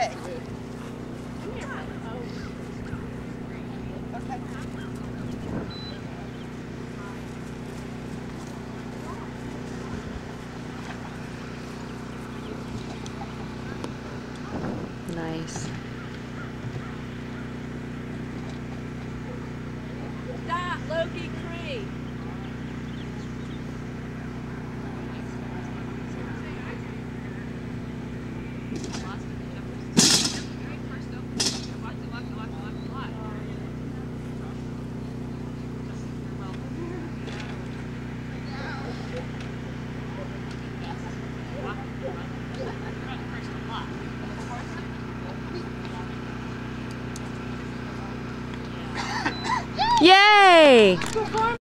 Okay. Nice. Yay!